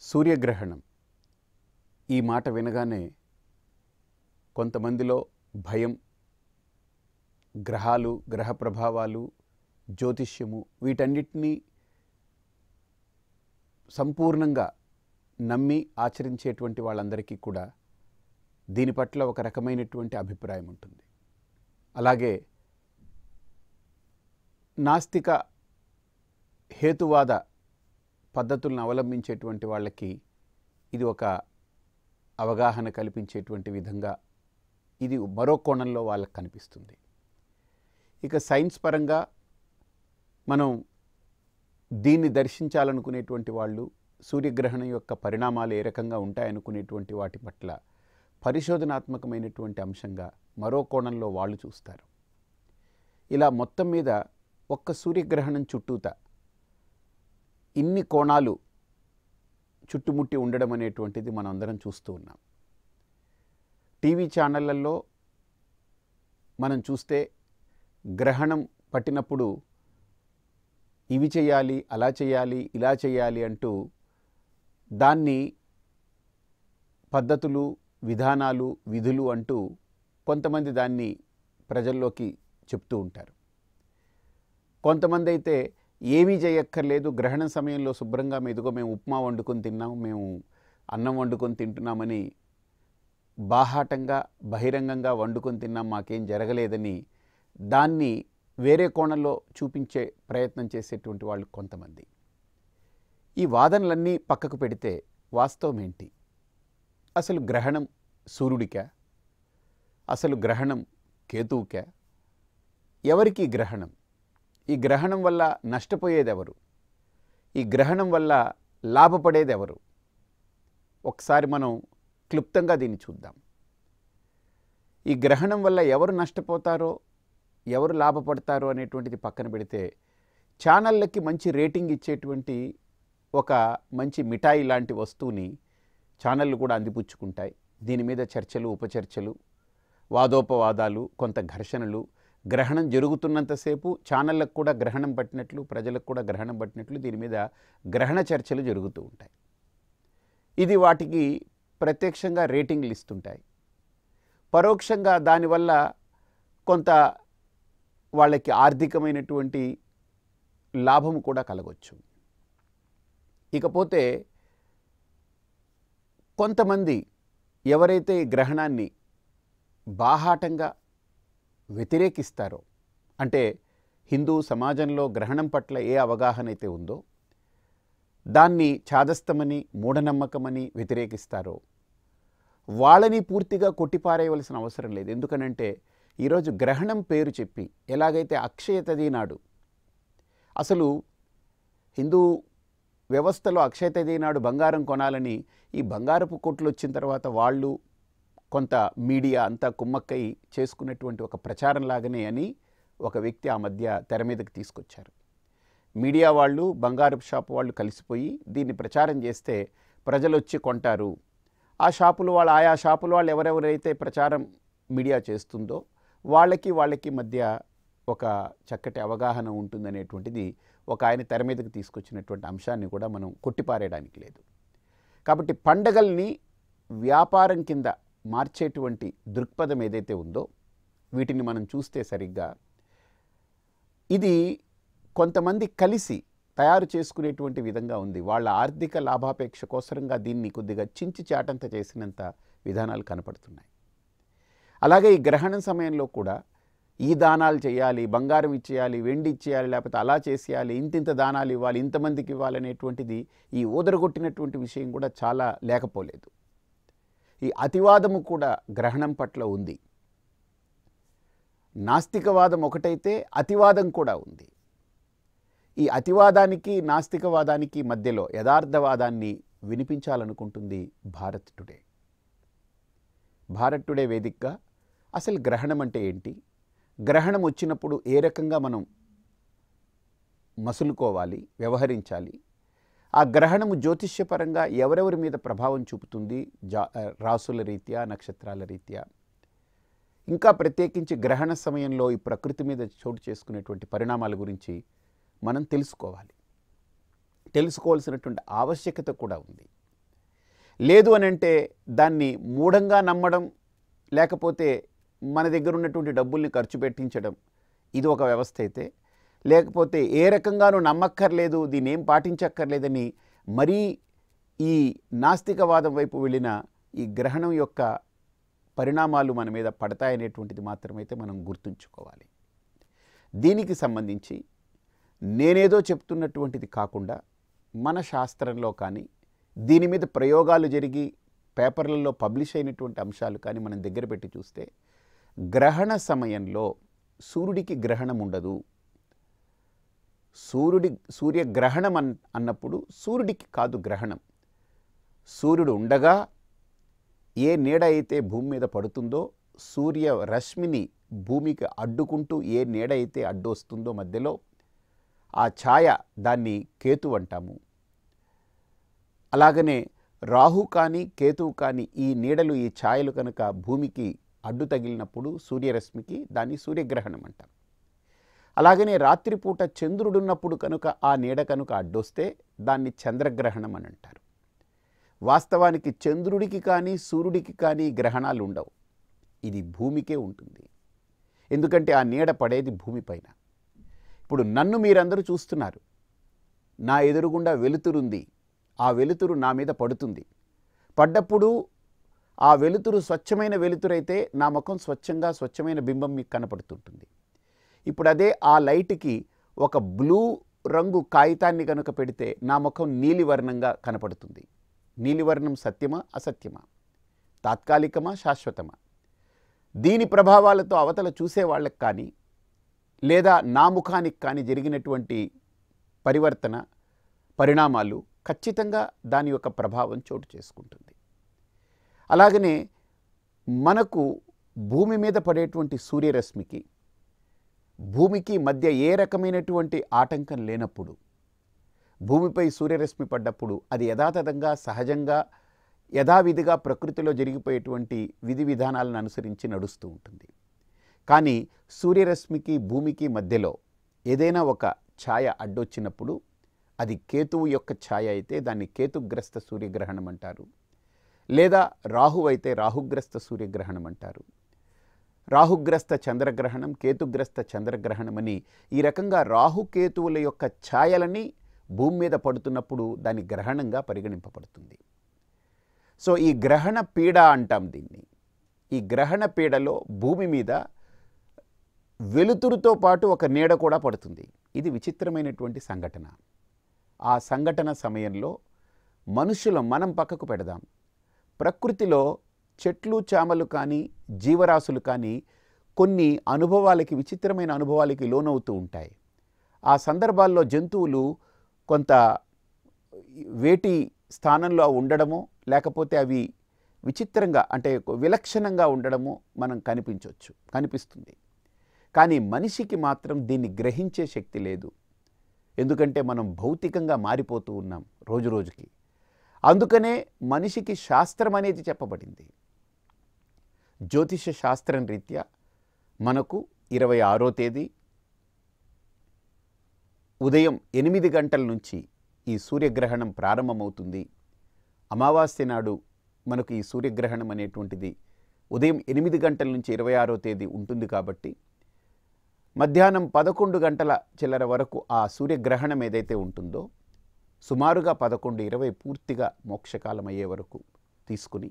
సూర్యగ్రహణం. ఈ మాట వినగానే కొంతమందిలో భయం గ్రహాలు గ్రహ ప్రభావాలు జ్యోతిష్యము వీటన్నిటినీ సంపూర్ణంగా నమ్మి ఆచరించేటువంటి వాళ్ళందరికీ కూడా దీని పట్ల ఒక రకమైనటువంటి అభిప్రాయం ఉంటుంది. అలాగే నాస్తిక హేతువాద పద్ధతులను అవలంబించేటువంటి వాళ్ళకి ఇది ఒక అవగాహన కల్పించేటువంటి విధంగా ఇది మరో కోణంలో వాళ్ళకి కనిపిస్తుంది. ఇక సైన్స్ పరంగా మనం దీన్ని దర్శించాలనుకునేటువంటి వాళ్ళు సూర్యగ్రహణం యొక్క పరిణామాలు ఏ రకంగా ఉంటాయనుకునేటువంటి వాటి పట్ల పరిశోధనాత్మకమైనటువంటి అంశంగా మరో కోణంలో వాళ్ళు చూస్తారు. ఇలా మొత్తం మీద ఒక్క సూర్యగ్రహణం చుట్టూత ఇన్ని కోణాలు చుట్టుముట్టి ఉండడం అనేటువంటిది మనం అందరం చూస్తూ ఉన్నాం. టీవీ ఛానళ్ళల్లో మనం చూస్తే గ్రహణం పట్టినప్పుడు ఇవి చేయాలి అలా చేయాలి ఇలా చేయాలి అంటూ దాన్ని పద్ధతులు విధానాలు విధులు అంటూ కొంతమంది దాన్ని ప్రజల్లోకి చెప్తూ ఉంటారు. కొంతమంది అయితే ఏమీ చేయక్కర్లేదు. గ్రహణం సమయంలో శుభ్రంగా మెదుగో మేము ఉప్మా వండుకొని తిన్నాం మేము అన్నం వండుకొని తింటున్నామని బాహాటంగా బహిరంగంగా వండుకొని తిన్నాం మాకేం జరగలేదని దాన్ని వేరే కోణంలో చూపించే ప్రయత్నం చేసేటువంటి వాళ్ళు కొంతమంది. ఈ వాదనలన్నీ పక్కకు పెడితే వాస్తవం ఏంటి? అసలు గ్రహణం సూర్యుడికా? అసలు గ్రహణం కేతువుకా? ఎవరికి గ్రహణం? ఈ గ్రహణం వల్ల నష్టపోయేది ఎవరు ఈ గ్రహణం వల్ల లాభపడేది ఎవరు ఒకసారి మనం క్లుప్తంగా దీన్ని చూద్దాం. ఈ గ్రహణం వల్ల ఎవరు నష్టపోతారో ఎవరు లాభపడతారో అనేటువంటిది పక్కన పెడితే ఛానళ్ళకి మంచి రేటింగ్ ఇచ్చేటువంటి ఒక మంచి మిఠాయి లాంటి వస్తువుని ఛానళ్ళు కూడా అందిపుచ్చుకుంటాయి. దీని మీద చర్చలు ఉపచర్చలు వాదోపవాదాలు కొంత ఘర్షణలు గ్రహణం జరుగుతున్నంతసేపు ఛానళ్ళకు కూడా గ్రహణం పట్టినట్లు ప్రజలకు కూడా గ్రహణం పట్టినట్లు దీని మీద గ్రహణ చర్చలు జరుగుతూ ఉంటాయి. ఇది వాటికి ప్రత్యక్షంగా రేటింగ్లు ఇస్తుంటాయి. పరోక్షంగా దానివల్ల కొంత వాళ్ళకి ఆర్థికమైనటువంటి లాభం కూడా కలగవచ్చు ఇకపోతే కొంతమంది ఎవరైతే ఈ గ్రహణాన్ని బాహాటంగా వ్యతిరేకిస్తారో? అంటే హిందూ సమాజంలో గ్రహణం పట్ల ఏ అవగాహన అయితే ఉందో దాన్ని చాదస్తమని మూఢనమ్మకమని వ్యతిరేకిస్తారో? వాళ్ళని పూర్తిగా కొట్టిపారేయవలసిన అవసరం లేదు. ఎందుకనంటే ఈరోజు గ్రహణం పేరు చెప్పి ఎలాగైతే అక్షయతది నాడు అసలు హిందూ వ్యవస్థలో అక్షయతది నాడు బంగారం కొనాలని ఈ బంగారపు కొట్లు వచ్చిన తర్వాత వాళ్ళు కొంత మీడియా అంతా కుమ్మక్కై చేసుకున్నటువంటి ఒక ప్రచారం లాగానే అని ఒక వ్యక్తి ఆ మధ్య తెర మీదకి తీసుకొచ్చారు. మీడియా వాళ్ళు బంగారపు షాపు వాళ్ళు కలిసిపోయి దీన్ని ప్రచారం చేస్తే ప్రజలు వచ్చి కొంటారు. ఆ షాపులు వాళ్ళు ఆయా షాపులు వాళ్ళు ఎవరెవరైతే ప్రచారం మీడియా చేస్తుందో వాళ్ళకి వాళ్ళకి మధ్య ఒక చక్కటి అవగాహన ఉంటుందనేటువంటిది ఒక ఆయన తెర మీదకి తీసుకొచ్చినటువంటి అంశాన్ని కూడా మనం కొట్టిపారేయడానికి లేదు. కాబట్టి పండగల్ని వ్యాపారం కింద మార్చేటువంటి దృక్పథం ఏదైతే ఉందో వీటిని మనం చూస్తే సరిగ్గా ఇది కొంతమంది కలిసి తయారు చేసుకునేటువంటి విధంగా ఉంది. వాళ్ళ ఆర్థిక లాభాపేక్ష కోసరంగా దీన్ని కొద్దిగా చించి చాటంత చేసినంత విధానాలు కనపడుతున్నాయి. అలాగే ఈ గ్రహణం సమయంలో కూడా ఈ దానాలు చేయాలి బంగారం ఇచ్చేయాలి వెండి ఇచ్చేయాలి లేకపోతే అలా చేసేయాలి ఇంతింత దానాలు ఇవ్వాలి ఇంతమందికి ఇవ్వాలనేటువంటిది ఈ ఊదరగొట్టినటువంటి విషయం కూడా చాలా లేకపోలేదు. ఈ అతివాదము కూడా గ్రహణం పట్ల ఉంది. నాస్తికవాదం ఒకటైతే అతివాదం కూడా ఉంది. ఈ అతివాదానికి నాస్తికవాదానికి మధ్యలో యథార్థవాదాన్ని వినిపించాలనుకుంటుంది భారత్ టుడే. భారత్ టుడే వేదికగా అసలు గ్రహణం అంటే ఏంటి? గ్రహణం వచ్చినప్పుడు ఏ రకంగా మనం మసులుకోవాలి వ్యవహరించాలి? ఆ గ్రహణము జ్యోతిష్యపరంగా ఎవరెవరి మీద ప్రభావం చూపుతుంది? జా రాసుల రీత్యా నక్షత్రాల రీత్యా? ఇంకా ప్రత్యేకించి గ్రహణ సమయంలో ఈ ప్రకృతి మీద చోటు చేసుకునేటువంటి పరిణామాల గురించి మనం తెలుసుకోవాలి. తెలుసుకోవాల్సినటువంటి ఆవశ్యకత కూడా ఉంది. లేదు అని అంటే దాన్ని మూఢంగా నమ్మడం లేకపోతే మన దగ్గర ఉన్నటువంటి డబ్బుల్ని ఖర్చు పెట్టించడం ఇది ఒక వ్యవస్థ అయితే లేకపోతే ఏ రకంగానూ నమ్మక్కర్లేదు దీన్ని ఏం పాటించక్కర్లేదని మరీ ఈ నాస్తికవాదం వైపు వెళ్ళిన ఈ గ్రహణం యొక్క పరిణామాలు మన మీద పడతాయనేటువంటిది మాత్రమైతే మనం గుర్తుంచుకోవాలి. దీనికి సంబంధించి నేనేదో చెప్తున్నటువంటిది కాకుండా మన శాస్త్రంలో కానీ దీని మీద ప్రయోగాలు జరిగి పేపర్లలో పబ్లిష్ అయినటువంటి అంశాలు కానీ మనం దగ్గర పెట్టి చూస్తే గ్రహణ సమయంలో సూర్యుడికి గ్రహణం ఉండదు. సూర్యుడి సూర్యగ్రహణం అన్ అన్నప్పుడు సూర్యుడికి కాదు గ్రహణం. సూర్యుడు ఉండగా ఏ నీడ అయితే భూమి మీద పడుతుందో సూర్య రశ్మిని భూమికి అడ్డుకుంటూ ఏ నీడ అయితే అడ్డు వస్తుందో మధ్యలో ఆ ఛాయ దాన్ని కేతు అంటాము. అలాగనే రాహు కానీ కేతువు కానీ ఈ నీడలు ఈ ఛాయలు కనుక భూమికి అడ్డు తగిలినప్పుడు సూర్యరశ్మికి దాన్ని సూర్యగ్రహణం అంటాం. అలాగనే రాత్రిపూట చంద్రుడున్నప్పుడు కనుక ఆ నీడ కనుక అడ్డొస్తే దాన్ని చంద్రగ్రహణం అని అంటారు. వాస్తవానికి చంద్రుడికి కానీ సూర్యుడికి కానీ గ్రహణాలు ఉండవు. ఇది భూమికే ఉంటుంది. ఎందుకంటే ఆ నీడ పడేది భూమిపైన ఇప్పుడు నన్ను మీరందరూ చూస్తున్నారు. నా ఎదురుగుండా వెలుతురుంది ఆ వెలుతురు నా మీద పడుతుంది. పడ్డప్పుడు ఆ వెలుతురు స్వచ్ఛమైన వెలుతురైతే నా ముఖం స్వచ్ఛంగా స్వచ్ఛమైన బింబం మీకు కనపడుతుంటుంది. ఇప్పుడు అదే ఆ లైట్కి ఒక బ్లూ రంగు కాగితాన్ని కనుక పెడితే నా ముఖం నీలివర్ణంగా కనపడుతుంది. నీలివర్ణం సత్యమా అసత్యమా? తాత్కాలికమా శాశ్వతమా? దీని ప్రభావాలతో అవతల చూసేవాళ్ళకి కానీ లేదా నా ముఖానికి కానీ జరిగినటువంటి పరివర్తన పరిణామాలు ఖచ్చితంగా దాని యొక్క ప్రభావం చోటు చేసుకుంటుంది. అలాగనే మనకు భూమి మీద పడేటువంటి సూర్యరశ్మికి భూమికి మధ్య ఏ రకమైనటువంటి ఆటంకం లేనప్పుడు భూమిపై సూర్యరశ్మి పడ్డప్పుడు అది యథాతథంగా సహజంగా యథావిధిగా ప్రకృతిలో జరిగిపోయేటువంటి విధి విధానాలను అనుసరించి నడుస్తూ ఉంటుంది. కానీ సూర్యరశ్మికి భూమికి మధ్యలో ఏదైనా ఒక ఛాయ అడ్డొచ్చినప్పుడు అది కేతువు యొక్క ఛాయ అయితే దాన్ని కేతుగ్రస్త సూర్యగ్రహణం అంటారు. లేదా రాహు అయితే రాహుగ్రస్త సూర్యగ్రహణం అంటారు. రాహుగ్రస్త చంద్రగ్రహణం కేతుగ్రస్త చంద్రగ్రహణం అని ఈ రకంగా రాహుకేతువుల యొక్క ఛాయలని భూమి మీద పడుతున్నప్పుడు దాని గ్రహణంగా పరిగణింపబడుతుంది. సో ఈ గ్రహణ పీడ అంటాం దీన్ని. ఈ గ్రహణ పీడలో భూమి మీద వెలుతురుతో పాటు ఒక నీడ కూడా పడుతుంది. ఇది విచిత్రమైనటువంటి సంఘటన. ఆ సంఘటన సమయంలో మనుషులు మనం పక్కకు పెడదాం. ప్రకృతిలో చెట్లు చామలు కానీ జీవరాశులు కానీ కొన్ని అనుభవాలకి విచిత్రమైన అనుభవాలకి లోనవుతూ ఉంటాయి. ఆ సందర్భాల్లో జంతువులు కొంత వేటి స్థానంలో ఉండడమో లేకపోతే అవి విచిత్రంగా అంటే విలక్షణంగా ఉండడమో మనం కనిపించవచ్చు కనిపిస్తుంది. కానీ మనిషికి మాత్రం దీన్ని గ్రహించే శక్తి లేదు. ఎందుకంటే మనం భౌతికంగా మారిపోతూ ఉన్నాం రోజు రోజుకి. అందుకనే మనిషికి శాస్త్రం అనేది చెప్పబడింది. జ్యోతిష శాస్త్రం రీత్యా మనకు ఇరవై ఆరో తేదీ ఉదయం ఎనిమిది గంటల నుంచి ఈ సూర్యగ్రహణం ప్రారంభమవుతుంది. అమావాస్య నాడు మనకు ఈ సూర్యగ్రహణం అనేటువంటిది ఉదయం ఎనిమిది గంటల నుంచి ఇరవై ఆరో తేదీ ఉంటుంది కాబట్టి మధ్యాహ్నం పదకొండు గంటల చిల్లర వరకు ఆ సూర్యగ్రహణం ఏదైతే ఉంటుందో సుమారుగా పదకొండు ఇరవై పూర్తిగా మోక్షకాలం అయ్యే వరకు తీసుకుని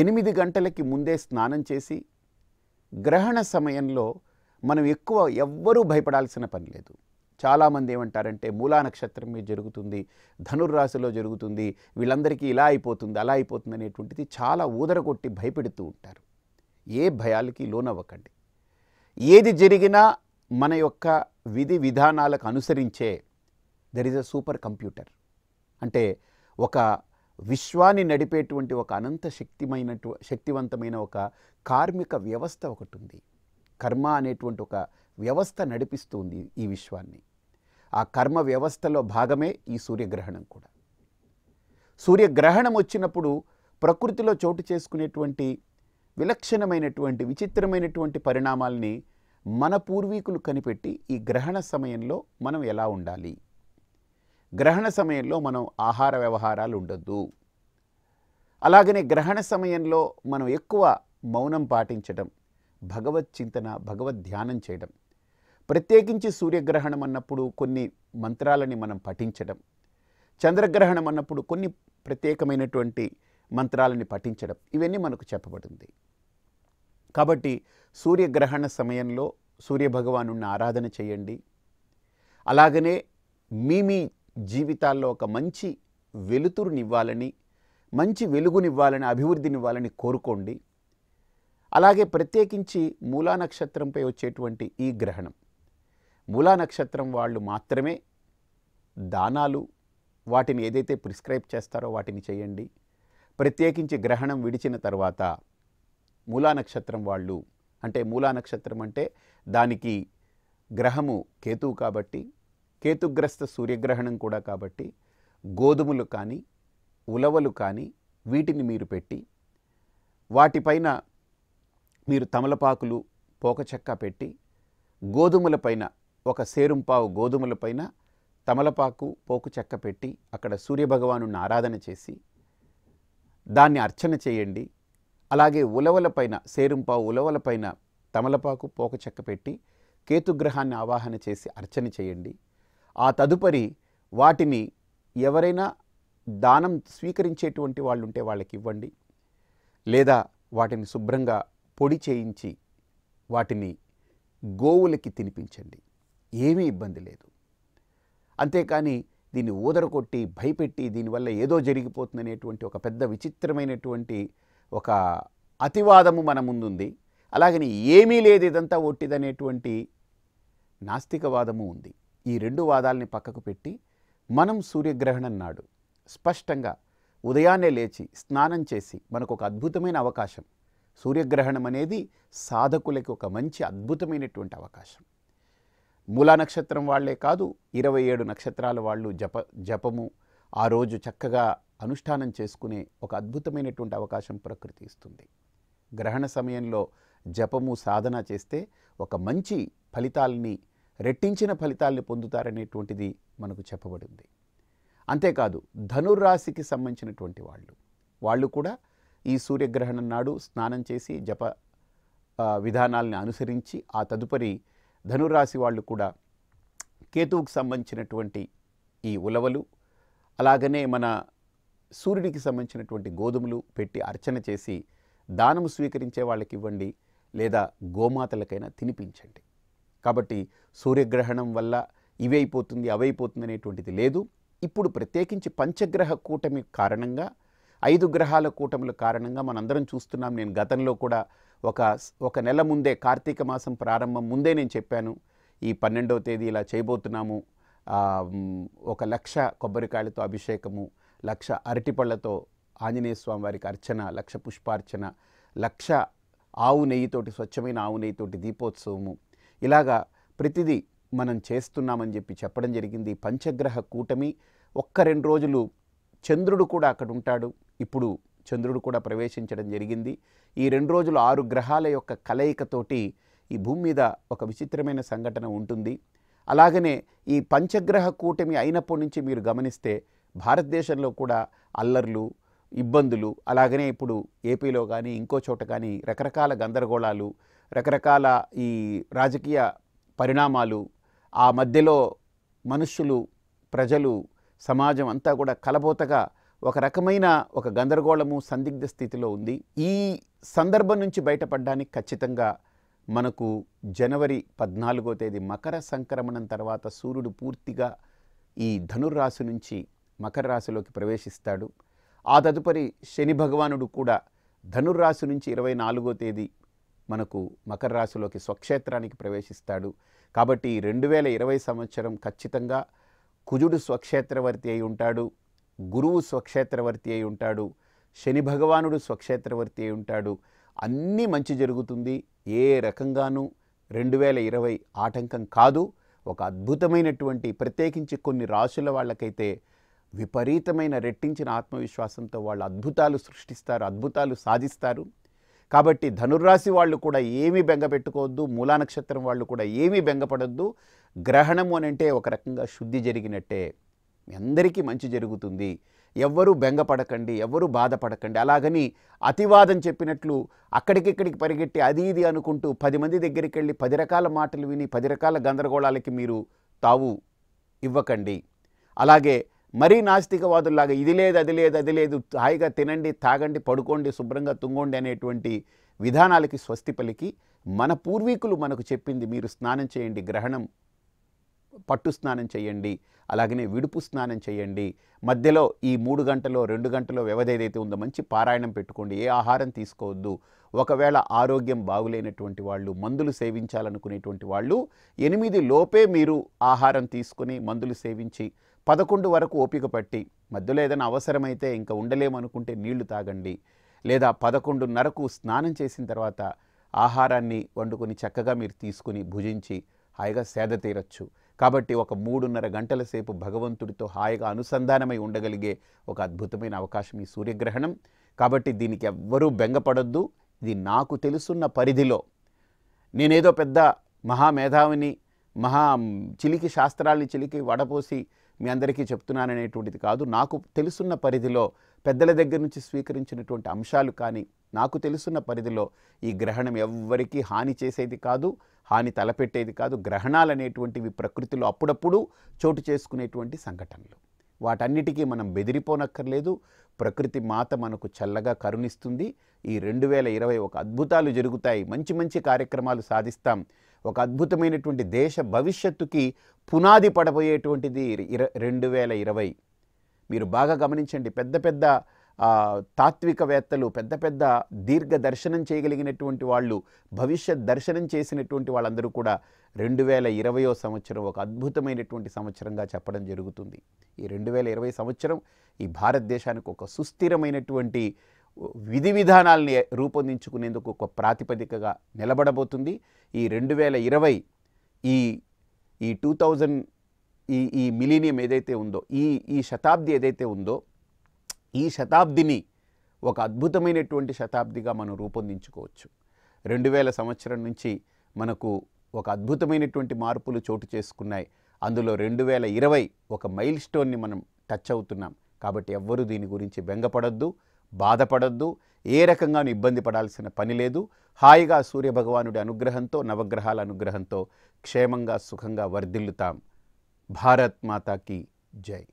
ఎనిమిది గంటలకి ముందే స్నానం చేసి గ్రహణ సమయంలో మనం ఎక్కువ ఎవ్వరూ భయపడాల్సిన పని లేదు. చాలామంది ఏమంటారంటే మూలా నక్షత్రం మీద జరుగుతుంది ధనుర్రాశిలో జరుగుతుంది వీళ్ళందరికీ ఇలా అయిపోతుంది అలా అయిపోతుంది అనేటువంటిది చాలా ఊదరగొట్టి భయపెడుతూ ఉంటారు. ఏ భయాలకి లోనవ్వకండి. ఏది జరిగినా మన యొక్క విధి విధానాలకు అనుసరించే there is a super computer అంటే ఒక విశ్వాన్ని నడిపేటువంటి ఒక అనంత శక్తిమైనటు శక్తివంతమైన ఒక కార్మిక వ్యవస్థ ఒకటి ఉంది కర్మ అనేటువంటి ఒక వ్యవస్థ నడిపిస్తుంది ఈ విశ్వాన్ని. ఆ కర్మ వ్యవస్థలో భాగమే ఈ సూర్యగ్రహణం కూడా. సూర్యగ్రహణం వచ్చినప్పుడు ప్రకృతిలో చోటు చేసుకునేటువంటి విలక్షణమైనటువంటి విచిత్రమైనటువంటి పరిణామాల్ని మన పూర్వీకులు కనిపెట్టి ఈ గ్రహణ సమయంలో మనం ఎలా ఉండాలి? గ్రహణ సమయంలో మనం ఆహార వ్యవహారాలు ఉండొద్దు. అలాగనే గ్రహణ సమయంలో మనం ఎక్కువ మౌనం పాటించడం భగవత్ చింతన భగవద్ ధ్యానం చేయడం ప్రత్యేకించి సూర్యగ్రహణం అన్నప్పుడు కొన్ని మంత్రాలని మనం పఠించడం చంద్రగ్రహణం అన్నప్పుడు కొన్ని ప్రత్యేకమైనటువంటి మంత్రాలని పఠించడం ఇవన్నీ మనకు చెప్పబడింది కాబట్టి సూర్యగ్రహణ సమయంలో సూర్యభగవాను ఆరాధన చేయండి. అలాగనే మీ మీ జీవితాల్లో ఒక మంచి వెలుతురునివ్వాలని మంచి వెలుగునివ్వాలని అభివృద్ధినివ్వాలని కోరుకోండి. అలాగే ప్రత్యేకించి మూలా నక్షత్రంపై వచ్చేటువంటి ఈ గ్రహణం. మూలా నక్షత్రం వాళ్ళు మాత్రమే దానాలు వాటిని ఏదైతే ప్రిస్క్రైబ్ చేస్తారో వాటిని చేయండి. ప్రత్యేకించి గ్రహణం విడిచిన తర్వాత మూలా నక్షత్రం వాళ్ళు అంటే మూలా నక్షత్రం అంటే దానికి గ్రహము కేతువు కాబట్టి కేతుగ్రస్త సూర్యగ్రహణం కూడా కాబట్టి గోధుమలు కానీ ఉలవలు కానీ వీటిని మీరు పెట్టి వాటిపైన మీరు తమలపాకులు పోకచెక్క పెట్టి గోధుమలపైన ఒక సేరుంపావు గోధుమలపైన తమలపాకు పోకు చెక్క పెట్టి అక్కడ సూర్యభగవాను ఆరాధన చేసి దాన్ని అర్చన చేయండి. అలాగే ఉలవలపైన సేరుంపావు ఉలవలపైన తమలపాకు పోక చెక్క పెట్టి కేతుగ్రహాన్ని ఆవాహన చేసి అర్చన చేయండి. ఆ తదుపరి వాటిని ఎవరైనా దానం స్వీకరించేటువంటి వాళ్ళు ఉంటే వాళ్ళకి ఇవ్వండి లేదా వాటిని శుభ్రంగా పొడి చేయించి వాటిని గోవులకి తినిపించండి. ఏమీ ఇబ్బంది లేదు. అంతేకాని దీన్ని ఊదరకొట్టి భయపెట్టి దీనివల్ల ఏదో జరిగిపోతుందనేటువంటి ఒక పెద్ద విచిత్రమైనటువంటి ఒక అతివాదము మన ముందుంది. అలాగని ఏమీ లేదు ఇదంతా ఒట్టిదనేటువంటి నాస్తికవాదము ఉంది. ఈ రెండు వాదాలని పక్కకు పెట్టి మనం సూర్యగ్రహణం నాడు స్పష్టంగా ఉదయాన్నే లేచి స్నానం చేసి మనకు ఒక అద్భుతమైన అవకాశం. సూర్యగ్రహణం అనేది సాధకులకి ఒక మంచి అద్భుతమైనటువంటి అవకాశం. మూలా నక్షత్రం వాళ్ళే కాదు ఇరవై ఏడు నక్షత్రాల వాళ్ళు జప జపము ఆ రోజు చక్కగా అనుష్ఠానం చేసుకునే ఒక అద్భుతమైనటువంటి అవకాశం ప్రకృతి ఇస్తుంది. గ్రహణ సమయంలో జపము సాధన చేస్తే ఒక మంచి ఫలితాలని రెట్టించిన ఫలితాల్ని పొందుతారనేటువంటిది మనకు చెప్పబడింది. అంతేకాదు ధనుర్రాశికి సంబంధించినటువంటి వాళ్ళు వాళ్ళు కూడా ఈ సూర్యగ్రహణం నాడు స్నానం చేసి జప ఆ, విధానాల్ని అనుసరించి ఆ తదుపరి ధనురాశి వాళ్ళు కూడా కేతువుకు సంబంధించినటువంటి ఈ ఉలవలు అలాగనే మన సూర్యుడికి సంబంధించినటువంటి గోధుమలు పెట్టి అర్చన చేసి దానము స్వీకరించే వాళ్ళకి ఇవ్వండి లేదా గోమాతలకైనా తినిపించండి. కాబట్టి సూర్యగ్రహణం వల్ల ఇవైపోతుంది అవైపోతుంది అనేటువంటిది లేదు. ఇప్పుడు ప్రత్యేకించి పంచగ్రహ కూటమి కారణంగా ఐదు గ్రహాల కూటముల కారణంగా మనందరం చూస్తున్నాం. నేను గతంలో కూడా ఒక ఒక నెల ముందే కార్తీక మాసం ప్రారంభం ముందే నేను చెప్పాను. ఈ పన్నెండవ తేదీ ఇలా చేయబోతున్నాము. ఒక లక్ష కొబ్బరికాయలతో అభిషేకము లక్ష అరటిపళ్ళతో ఆంజనేయ స్వామి వారికి అర్చన లక్ష పుష్పార్చన లక్ష ఆవు నెయ్యితోటి స్వచ్ఛమైన ఆవు నెయ్యితోటి దీపోత్సవము ఇలాగా ప్రతిదీ మనం చేస్తున్నామని చెప్పి చెప్పడం జరిగింది. పంచగ్రహ కూటమి ఒక్క రెండు రోజులు చంద్రుడు కూడా అక్కడ ఉంటాడు. ఇప్పుడు చంద్రుడు కూడా ప్రవేశించడం జరిగింది. ఈ రెండు రోజులు ఆరు గ్రహాల యొక్క కలయికతోటి ఈ భూమి మీద ఒక విచిత్రమైన సంఘటన ఉంటుంది. అలాగనే ఈ పంచగ్రహ కూటమి అయినప్పటి నుంచి మీరు గమనిస్తే భారతదేశంలో కూడా అల్లర్లు ఇబ్బందులు అలాగనే ఇప్పుడు ఏపీలో కానీ ఇంకో చోట కానీ రకరకాల గందరగోళాలు రకరకాల ఈ రాజకీయ పరిణామాలు ఆ మధ్యలో మనుష్యులు ప్రజలు సమాజం అంతా కూడా కలబోతగా ఒక రకమైన ఒక గందరగోళము సందిగ్ధ స్థితిలో ఉంది. ఈ సందర్భం నుంచి బయటపడడానికి ఖచ్చితంగా మనకు జనవరి పద్నాలుగో తేదీ మకర సంక్రమణం తర్వాత సూర్యుడు పూర్తిగా ఈ ధనుర్రాశి నుంచి మకర రాశిలోకి ప్రవేశిస్తాడు. ఆ తదుపరి శని భగవానుడు కూడా ధనుర్రాశి నుంచి ఇరవై నాలుగో తేదీ మనకు మకర రాశిలోకి స్వక్షేత్రానికి ప్రవేశిస్తాడు. కాబట్టి రెండు వేల ఇరవై సంవత్సరం ఖచ్చితంగా కుజుడు స్వక్షేత్రవర్తి అయి ఉంటాడు గురువు స్వక్షేత్రవర్తి అయి ఉంటాడు శని భగవానుడు స్వక్షేత్రవర్తి అయి ఉంటాడు. అన్నీ మంచి జరుగుతుంది. ఏ రకంగానూ రెండు వేల ఇరవై ఆటంకం కాదు. ఒక అద్భుతమైనటువంటి ప్రత్యేకించి కొన్ని రాశుల వాళ్ళకైతే విపరీతమైన రెట్టించిన ఆత్మవిశ్వాసంతో వాళ్ళు అద్భుతాలు సృష్టిస్తారు అద్భుతాలు సాధిస్తారు. కాబట్టి ధనుర్రాశి వాళ్ళు కూడా ఏమీ బెంగ పెట్టుకోవద్దు మూలా నక్షత్రం వాళ్ళు కూడా ఏమీ బెంగపడద్దు గ్రహణము అని అంటే ఒక రకంగా శుద్ధి జరిగినట్టే. మీ అందరికీ మంచి జరుగుతుంది. ఎవ్వరూ బెంగపడకండి ఎవ్వరూ బాధపడకండి. అలాగని అతివాదం చెప్పినట్లు అక్కడికిక్కడికి పరిగెట్టి అది ఇది అనుకుంటూ పది మంది దగ్గరికి వెళ్ళి పది రకాల మాటలు విని పది రకాల గందరగోళాలకి మీరు తావు ఇవ్వకండి. అలాగే మరీ నాస్తికవాదుల్లాగా ఇది లేదు అది లేదు అది లేదు హాయిగా తినండి తాగండి పడుకోండి శుభ్రంగా తుంగోండి అనేటువంటి విధానాలకి స్వస్తి పలికి మన పూర్వీకులు మనకు చెప్పింది మీరు స్నానం చేయండి గ్రహణం పట్టు స్నానం చేయండి అలాగనే విడుపు స్నానం చేయండి మధ్యలో ఈ మూడు గంటలో రెండు గంటలో వ్యవధి ఏదైతే ఉందో మంచి పారాయణం పెట్టుకోండి ఏ ఆహారం తీసుకోవద్దు ఒకవేళ ఆరోగ్యం బాగులేనటువంటి వాళ్ళు మందులు సేవించాలనుకునేటువంటి వాళ్ళు ఎనిమిది లోపే మీరు ఆహారం తీసుకుని మందులు సేవించి పదకొండు వరకు ఓపిక పట్టి మధ్యలో ఏదైనా అవసరమైతే ఇంకా ఉండలేమనుకుంటే నీళ్ళు తాగండి. లేదా పదకొండున్నరకు స్నానం చేసిన తర్వాత ఆహారాన్ని వండుకొని చక్కగా మీరు తీసుకుని భుజించి హాయిగా సేద తీరచ్చు. కాబట్టి ఒక మూడున్నర గంటల సేపు భగవంతుడితో హాయిగా అనుసంధానమై ఉండగలిగే ఒక అద్భుతమైన అవకాశం ఈ సూర్యగ్రహణం. కాబట్టి దీనికి ఎవ్వరూ బెంగపడొద్దు. ఇది నాకు తెలుసున్న పరిధిలో. నేనేదో పెద్ద మహామేధావిని మహా చిలికి శాస్త్రాల్ని చిలికి వడపోసి మీ అందరికీ చెప్తున్నాననేటువంటిది కాదు. నాకు తెలుసున్న పరిధిలో పెద్దల దగ్గర నుంచి స్వీకరించినటువంటి అంశాలు కానీ నాకు తెలుసున్న పరిధిలో ఈ గ్రహణం ఎవ్వరికీ హాని చేసేది కాదు హాని తలపెట్టేది కాదు. గ్రహణాలు అనేటువంటివి ప్రకృతిలో అప్పుడప్పుడు చోటు చేసుకునేటువంటి సంఘటనలు. వాటన్నిటికీ మనం బెదిరిపోనక్కర్లేదు. ప్రకృతి మాత మనకు చల్లగా కరుణిస్తుంది. ఈ రెండు వేల ఇరవై ఒక అద్భుతాలు జరుగుతాయి. మంచి మంచి కార్యక్రమాలు సాధిస్తాం. ఒక అద్భుతమైనటువంటి దేశ భవిష్యత్తుకి పునాది పడబోయేటువంటిది ఇర రెండు వేల ఇరవై. మీరు బాగా గమనించండి పెద్ద పెద్ద తాత్వికవేత్తలు పెద్ద పెద్ద దీర్ఘ దర్శనం చేయగలిగినటువంటి వాళ్ళు భవిష్యత్ దర్శనం చేసినటువంటి వాళ్ళందరూ కూడా రెండు వేల ఇరవయో సంవత్సరం ఒక అద్భుతమైనటువంటి సంవత్సరంగా చెప్పడం జరుగుతుంది. ఈ రెండు వేల ఇరవై సంవత్సరం ఈ భారతదేశానికి ఒక సుస్థిరమైనటువంటి విధి విధానాల్ని రూపొందించుకునేందుకు ఒక ప్రాతిపదికగా నిలబడబోతుంది. ఈ రెండు వేల ఇరవై ఈ ఈ టూ థౌజండ్ ఈ ఈ మిలీనియం ఏదైతే ఉందో ఈ ఈ శతాబ్ది ఏదైతే ఉందో ఈ శతాబ్దిని ఒక అద్భుతమైనటువంటి శతాబ్దిగా మనం రూపొందించుకోవచ్చు. రెండు వేల సంవత్సరం నుంచి మనకు ఒక అద్భుతమైనటువంటి మార్పులు చోటు చేసుకున్నాయి. అందులో రెండు వేల ఇరవై ఒక మైల్ స్టోన్ని మనం టచ్ అవుతున్నాం. కాబట్టి ఎవ్వరూ దీని గురించి బెంగపడద్దు. బాధపడొద్దు. ఏ రకంగానూ ఇబ్బంది పడాల్సిన పని లేదు. హాయిగా సూర్యభగవానుడి అనుగ్రహంతో నవగ్రహాల అనుగ్రహంతో క్షేమంగా సుఖంగా వర్ధిల్లుతాం. భారత్ మాతాకి జై.